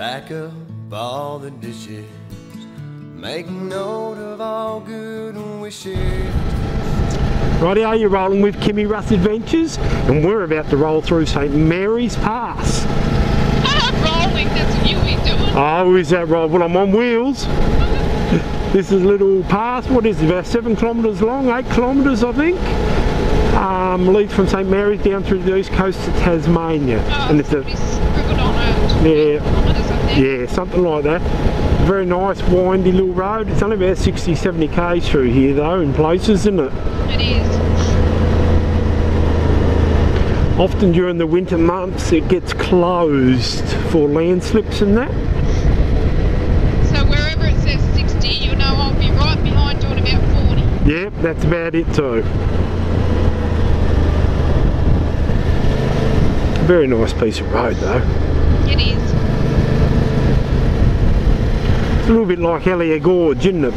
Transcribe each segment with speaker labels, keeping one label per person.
Speaker 1: Pack up all the dishes. Make note of all good wishes.
Speaker 2: Rightio, you're you rolling with Kimmy Russ Adventures, and we're about to roll through St Mary's Pass.
Speaker 3: Ah, rolling, that's you we doing.
Speaker 2: Oh, is that right? Well, I'm on wheels. This is a little pass, what is it, about seven kilometres long, eight kilometres I think. Um, leads from St Mary's down through the east coast to Tasmania.
Speaker 3: Oh,
Speaker 2: and it's a,
Speaker 3: be scribbled on it.
Speaker 2: Yeah.
Speaker 3: Kilometres, I think.
Speaker 2: yeah, something like that. Very nice, windy little road. It's only about 60, 70 k's through here though, in places, isn't it?
Speaker 3: It is.
Speaker 2: Often during the winter months it gets closed for landslips and that.
Speaker 3: So wherever it says 60, you know I'll be right behind doing about 40.
Speaker 2: Yep, that's about it too. Very nice piece of road though.
Speaker 3: It is.
Speaker 2: It's a little bit like Elliot Gorge, isn't it?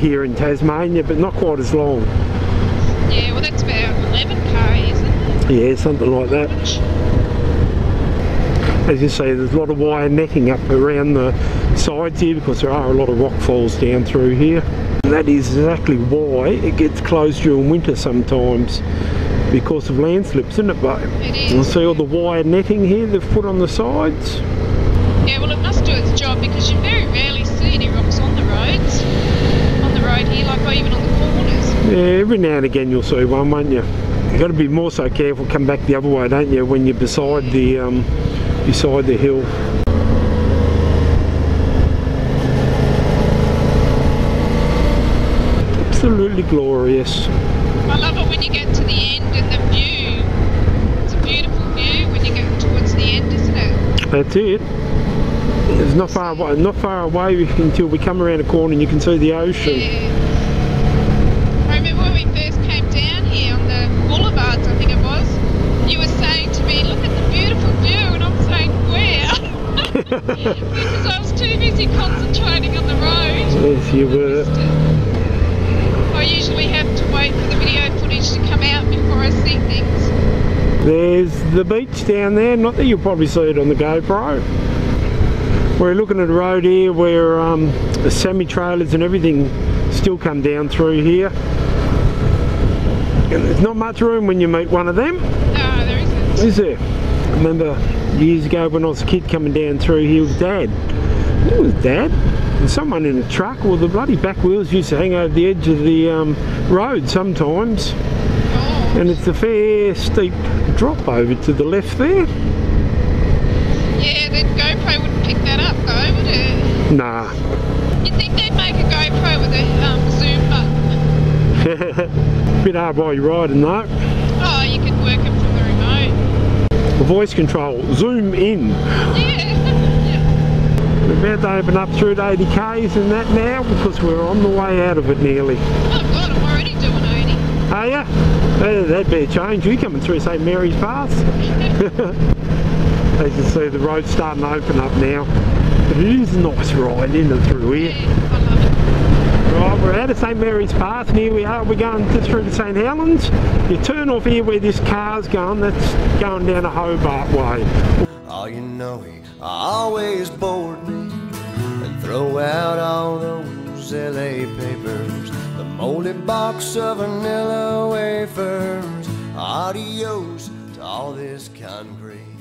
Speaker 2: Here in Tasmania, but not quite as long.
Speaker 3: Yeah, well that's about 11k, isn't it?
Speaker 2: Yeah, something like that. As you see, there's a lot of wire netting up around the sides here because there are a lot of rock falls down through here. And that is exactly why it gets closed during winter sometimes because of landslips, isn't it, babe?
Speaker 3: It is.
Speaker 2: see all the wire netting here they've put on the sides?
Speaker 3: Yeah, well it must do its job because you very rarely see any rocks on the roads. On the road here, like or even on the corners.
Speaker 2: Yeah, every now and again you'll see one, won't you? You've got to be more so careful, come back the other way, don't you, when you're beside the, um, beside the hill. Absolutely glorious.
Speaker 3: I love it when you get to the end and the view. It's a beautiful view when you get towards the end, isn't it?
Speaker 2: That's it. It's not far away, not far away until we come around a corner and you can see the ocean.
Speaker 3: Yeah. I remember when we first came down here on the boulevards, I think it was, you were saying to me, look at the beautiful view, and I'm saying, where? because I was too busy concentrating on the road.
Speaker 2: Yes, you were.
Speaker 3: Usually have to wait for the video footage to come out before I see things.
Speaker 2: There's the beach down there, not that you'll probably see it on the GoPro. We're looking at a road here where um, the semi-trailers and everything still come down through here. And there's not much room when you meet one of them,
Speaker 3: No, there isn't.
Speaker 2: is there? I remember years ago when I was a kid coming down through here with Dad. It was Dad. And someone in a truck, or the bloody back wheels used to hang over the edge of the um, road sometimes. And it's a fair steep drop over to the left there.
Speaker 3: yeah, the GoPro wouldn't pick that up though, would it?
Speaker 2: Nah.
Speaker 3: You'd think they'd make a GoPro with a um, zoom button.
Speaker 2: Bit hard while you're riding though.
Speaker 3: Oh, you could work it from the remote.
Speaker 2: The voice control, zoom in.
Speaker 3: Yeah.
Speaker 2: We're about to open up through to 80k's and that now because we're on the way out of it nearly.
Speaker 3: Oh god, I'm already doing 80.
Speaker 2: Are ya? That'd be a change. We're coming through St Mary's Pass. As you see, the road's starting to open up now. But it is a nice ride in and through here.
Speaker 3: Yeah, I love it.
Speaker 2: Right, we're out of St Mary's Pass and here we are. We're going just through to St Helens. You turn off here where this car's going. That's going down the Hobart way.
Speaker 1: Oh, you know he ah, always bored me and throw out all those LA papers, the molded box of vanilla wafers. Adios to all this concrete.